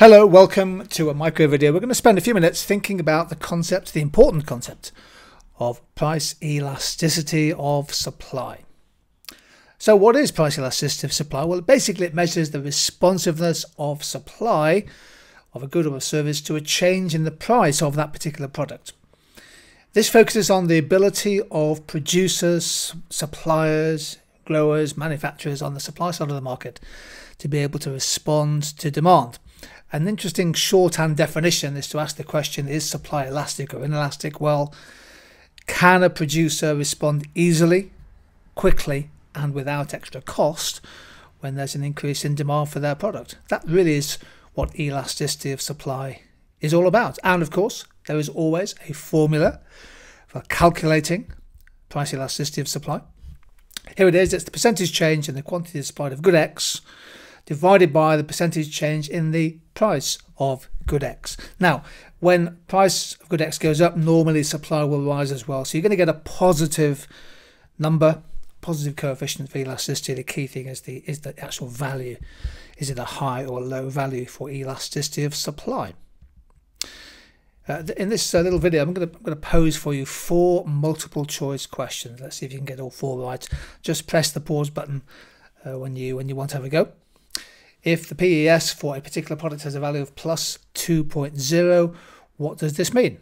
Hello, welcome to a micro video. We're going to spend a few minutes thinking about the concept, the important concept of price elasticity of supply. So what is price elasticity of supply? Well, basically it measures the responsiveness of supply of a good or a service to a change in the price of that particular product. This focuses on the ability of producers, suppliers, growers, manufacturers on the supply side of the market to be able to respond to demand. An interesting shorthand definition is to ask the question is supply elastic or inelastic? Well, can a producer respond easily, quickly, and without extra cost when there's an increase in demand for their product? That really is what elasticity of supply is all about. And of course, there is always a formula for calculating price elasticity of supply. Here it is, it's the percentage change in the quantity supplied of good X divided by the percentage change in the price of good X. Now, when price of good X goes up, normally supply will rise as well. So you're going to get a positive number, positive coefficient for elasticity. The key thing is the is the actual value. Is it a high or low value for elasticity of supply? Uh, in this uh, little video, I'm going, to, pose for you four multiple choice questions. Let's see if you can get all four right. Just press the pause button uh, when you when you want to have a go. If the PES for a particular product has a value of plus 2.0, what does this mean?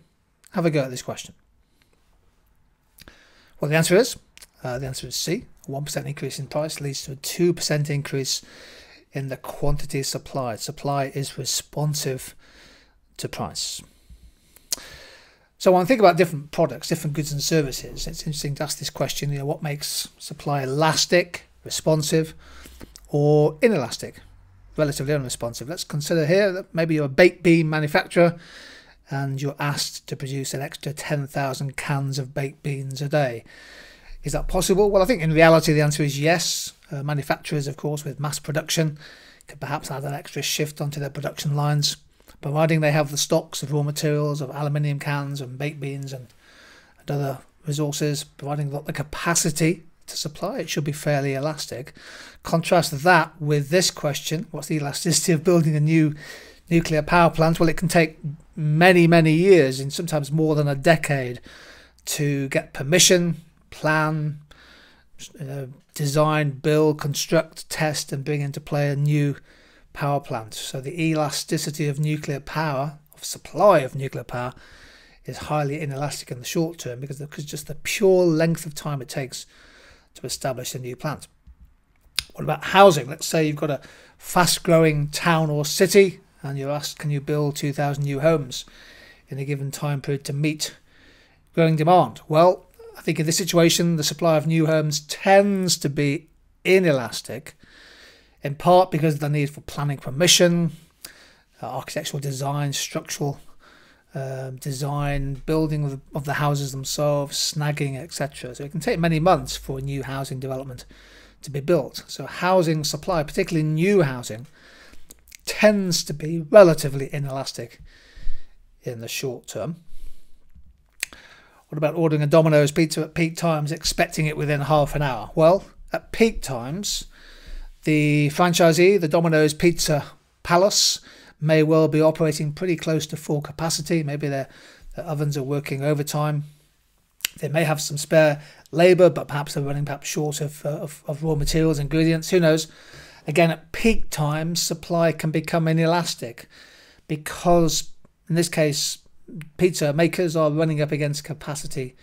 Have a go at this question. Well, the answer is uh, the answer is C. A 1% increase in price leads to a 2% increase in the quantity supplied. Supply is responsive to price. So when I think about different products, different goods and services, it's interesting to ask this question, you know, what makes supply elastic, responsive, or inelastic, relatively unresponsive. Let's consider here that maybe you're a baked bean manufacturer and you're asked to produce an extra 10,000 cans of baked beans a day. Is that possible? Well, I think in reality the answer is yes. Uh, manufacturers, of course, with mass production could perhaps add an extra shift onto their production lines, providing they have the stocks of raw materials, of aluminium cans and baked beans and, and other resources, providing the capacity to supply. It should be fairly elastic. Contrast that with this question what's the elasticity of building a new nuclear power plant? Well, it can take many, many years, and sometimes more than a decade, to get permission, plan, design, build, construct, test, and bring into play a new power plant. So the elasticity of nuclear power, of supply of nuclear power, is highly inelastic in the short term because because just the pure length of time it takes to establish a new plant. What about housing? Let's say you've got a fast growing town or city and you're asked, can you build 2,000 new homes in a given time period to meet growing demand? Well, I think in this situation, the supply of new homes tends to be inelastic, in part because of the need for planning permission, architectural design, structural um, design, building of, of the houses themselves, snagging, etc. So it can take many months for a new housing development to be built. So housing supply, particularly new housing, tends to be relatively inelastic in the short term. What about ordering a Domino's pizza at peak times, expecting it within half an hour? Well, at peak times, the franchisee, the Domino's Pizza Palace, may well be operating pretty close to full capacity. Maybe their, their ovens are working overtime. They may have some spare labour, but perhaps they're running perhaps short of, uh, of, of raw materials, ingredients. Who knows? Again, at peak times, supply can become inelastic because, in this case, pizza makers are running up against capacity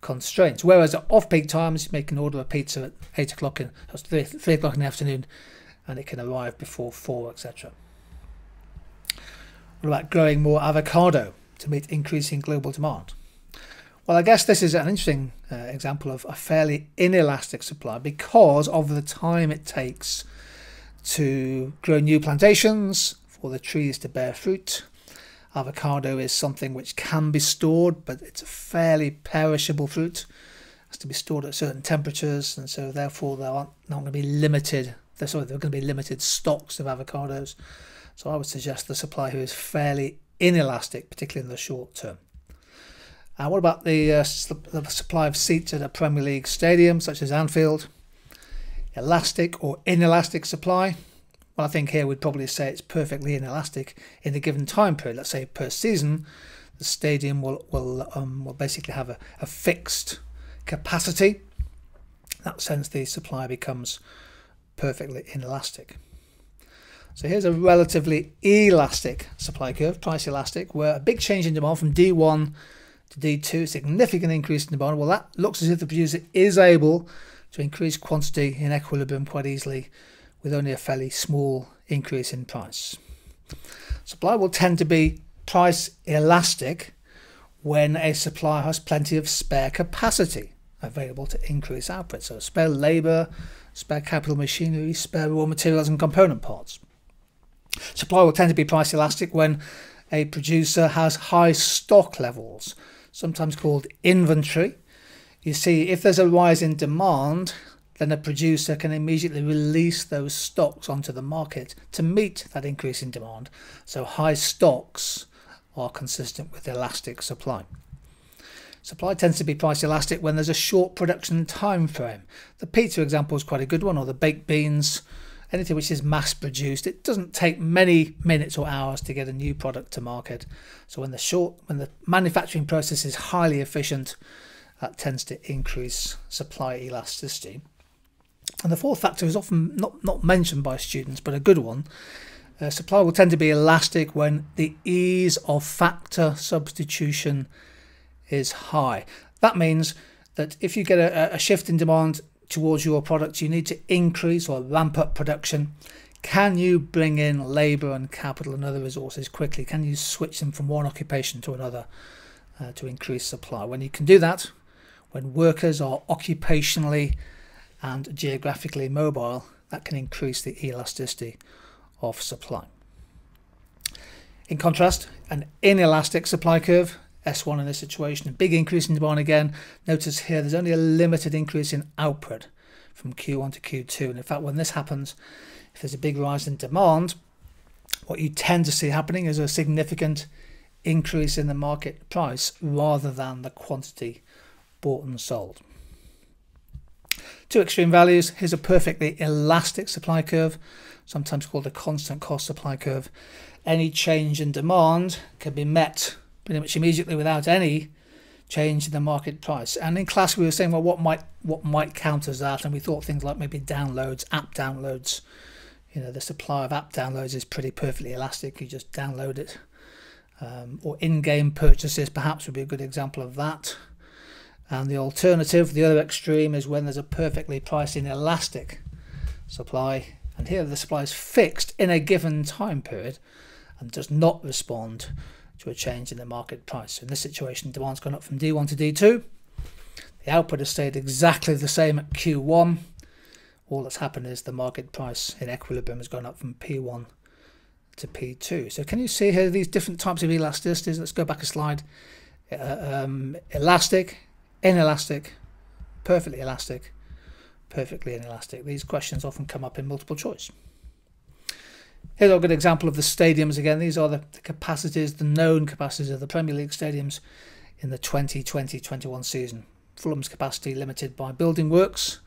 constraints. Whereas at off-peak times, you make an order of pizza at eight o'clock in, three, three o'clock in the afternoon, and it can arrive before four, etc. What about growing more avocado to meet increasing global demand? Well, I guess this is an interesting uh, example of a fairly inelastic supply because of the time it takes to grow new plantations, for the trees to bear fruit. Avocado is something which can be stored, but it's a fairly perishable fruit. It has to be stored at certain temperatures, and so therefore there aren't not going to be limited. Sorry, there are going to be limited stocks of avocados. So I would suggest the supply here is fairly inelastic, particularly in the short term. And what about the, uh, the supply of seats at a Premier League stadium, such as Anfield? Elastic or inelastic supply? Well, I think here we'd probably say it's perfectly inelastic in a given time period. Let's say per season, the stadium will will um, will basically have a, a fixed capacity. In that sense, the supply becomes perfectly inelastic. So here's a relatively elastic supply curve, price elastic, where a big change in demand from D1 to D2, significant increase in demand. Well, that looks as if the producer is able to increase quantity in equilibrium quite easily with only a fairly small increase in price. Supply will tend to be price elastic when a supplier has plenty of spare capacity available to increase output. So spare labour, spare capital machinery, spare raw materials and component parts. Supply will tend to be price elastic when a producer has high stock levels, sometimes called inventory. You see, if there's a rise in demand, then a producer can immediately release those stocks onto the market to meet that increase in demand. So high stocks are consistent with elastic supply. Supply tends to be price elastic when there's a short production time frame. The pizza example is quite a good one, or the baked beans anything which is mass produced, it doesn't take many minutes or hours to get a new product to market. So when the short, when the manufacturing process is highly efficient, that tends to increase supply elasticity. And the fourth factor is often not, not mentioned by students, but a good one. Uh, supply will tend to be elastic when the ease of factor substitution is high. That means that if you get a, a shift in demand towards your product, you need to increase or ramp up production. Can you bring in labor and capital and other resources quickly? Can you switch them from one occupation to another uh, to increase supply? When you can do that, when workers are occupationally and geographically mobile, that can increase the elasticity of supply. In contrast, an inelastic supply curve S1 in this situation. A big increase in demand again. Notice here there's only a limited increase in output from Q1 to Q2. And in fact, when this happens, if there's a big rise in demand, what you tend to see happening is a significant increase in the market price rather than the quantity bought and sold. Two extreme values. Here's a perfectly elastic supply curve, sometimes called a constant cost supply curve. Any change in demand can be met pretty much immediately without any change in the market price. And in class, we were saying, well, what might what might count as that? And we thought things like maybe downloads, app downloads. You know, the supply of app downloads is pretty perfectly elastic. You just download it. Um, or in-game purchases, perhaps, would be a good example of that. And the alternative, the other extreme, is when there's a perfectly priced inelastic supply. And here the supply is fixed in a given time period and does not respond to a change in the market price. So in this situation, demand's gone up from D1 to D2. The output has stayed exactly the same at Q1. All that's happened is the market price in equilibrium has gone up from P1 to P2. So can you see here these different types of elasticities? Let's go back a slide. Uh, um, elastic, inelastic, perfectly elastic, perfectly inelastic. These questions often come up in multiple choice. Here's a good example of the stadiums again. These are the, the capacities, the known capacities of the Premier League stadiums in the 2020-21 season. Fulham's capacity limited by building works.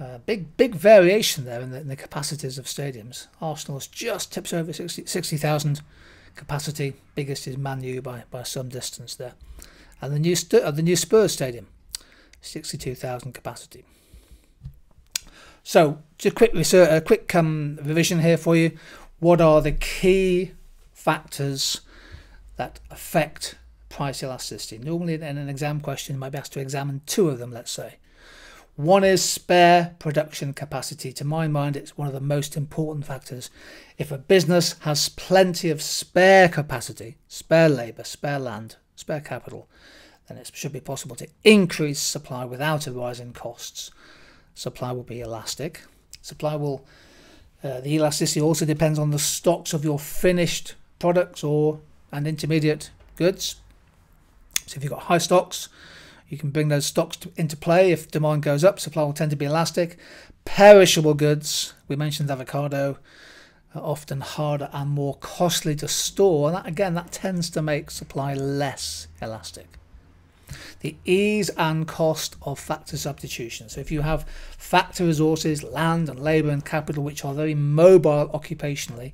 Uh, big big variation there in the, in the, capacities of stadiums. Arsenal's just tips over 60,000 60, capacity. Biggest is Man U by, by some distance there. And the new, uh, the new Spurs stadium, 62,000 capacity. So, just quick research, a quick um, revision here for you what are the key factors that affect price elasticity. Normally in an exam question you might be asked to examine two of them, let's say. One is spare production capacity. To my mind, it's one of the most important factors. If a business has plenty of spare capacity, spare labour, spare land, spare capital, then it should be possible to increase supply without a rise in costs. Supply will be elastic. Supply will uh, the elasticity also depends on the stocks of your finished products or and intermediate goods. So if you've got high stocks, you can bring those stocks to, into play. If demand goes up, supply will tend to be elastic. Perishable goods, we mentioned avocado, are often harder and more costly to store. And that, again, that tends to make supply less elastic. The ease and cost of factor substitution. So if you have factor resources, land and labour and capital, which are very mobile occupationally,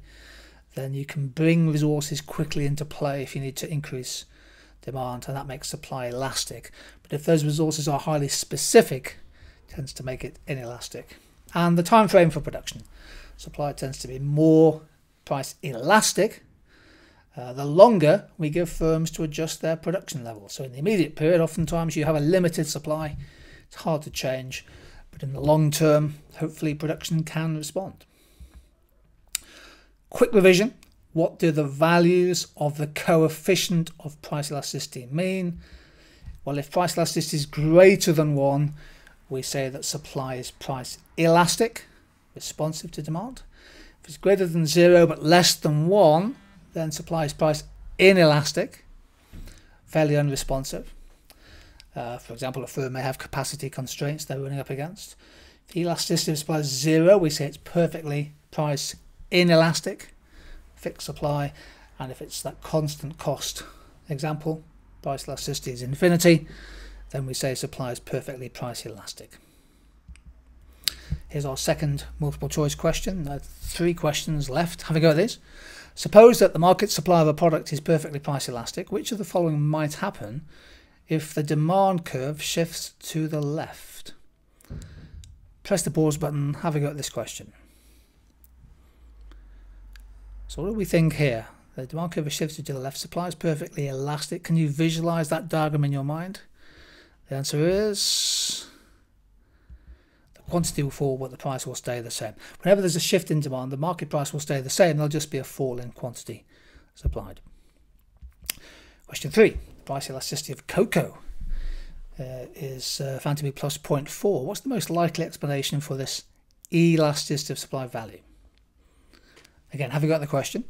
then you can bring resources quickly into play if you need to increase demand, and that makes supply elastic. But if those resources are highly specific, tends to make it inelastic. And the time frame for production. Supply tends to be more price elastic uh, the longer we give firms to adjust their production level. So in the immediate period, oftentimes you have a limited supply. It's hard to change. But in the long term, hopefully production can respond. Quick revision. What do the values of the coefficient of price elasticity mean? Well, if price elasticity is greater than 1, we say that supply is price elastic, responsive to demand. If it's greater than 0 but less than 1, then supply is price inelastic, fairly unresponsive. Uh, for example, a firm may have capacity constraints they're running up against. If elasticity of supply is zero, we say it's perfectly price inelastic, fixed supply, and if it's that constant cost example, price elasticity is infinity, then we say supply is perfectly price elastic. Here's our second multiple choice question. Three questions left. Have a go at this. Suppose that the market supply of a product is perfectly price elastic. Which of the following might happen if the demand curve shifts to the left? Press the pause button, have a go at this question. So what do we think here? The demand curve is shifted to the left. Supply is perfectly elastic. Can you visualize that diagram in your mind? The answer is quantity will fall, but the price will stay the same. Whenever there's a shift in demand, the market price will stay the same. There'll just be a fall in quantity supplied. Question three, price elasticity of cocoa uh, is uh, found to be plus 0.4. What's the most likely explanation for this elasticity of supply value? Again, have you got the question?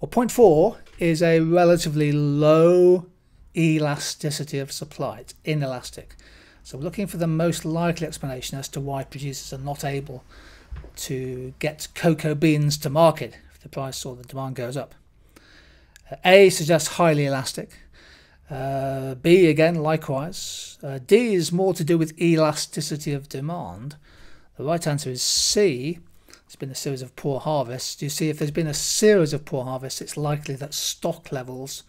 Well, 0.4 is a relatively low elasticity of supply. It's inelastic. So we're looking for the most likely explanation as to why producers are not able to get cocoa beans to market if the price or the demand goes up. Uh, A suggests highly elastic. Uh, B again, likewise. Uh, D is more to do with elasticity of demand. The right answer is C. There's been a series of poor harvests. You see, if there's been a series of poor harvests, it's likely that stock levels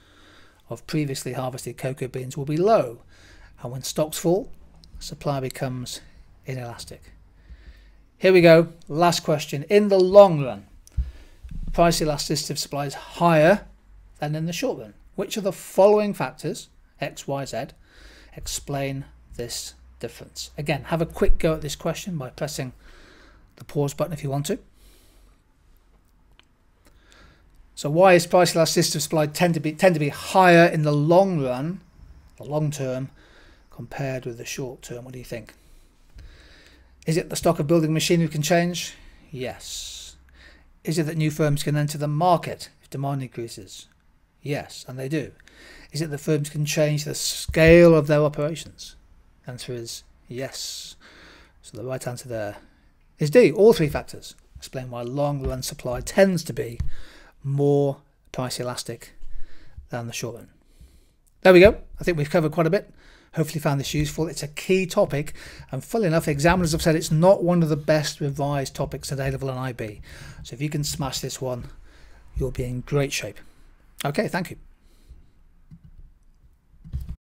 of previously harvested cocoa beans will be low. And when stocks fall, supply becomes inelastic. Here we go. Last question. In the long run, price elasticity of supply is higher than in the short run. Which of the following factors, X, Y, Z, explain this difference? Again, have a quick go at this question by pressing the pause button if you want to. So why is price elasticity of supply tend to be tend to be higher in the long run, the long term, compared with the short term? What do you think? Is it the stock of building machinery can change? Yes. Is it that new firms can enter the market if demand increases? Yes, and they do. Is it that firms can change the scale of their operations? Answer is yes. So the right answer there is D. All three factors explain why long run supply tends to be more price elastic than the short run. There we go. I think we've covered quite a bit. Hopefully found this useful. It's a key topic and full enough examiners have said it's not one of the best revised topics available on IB. So if you can smash this one, you'll be in great shape. Okay, thank you.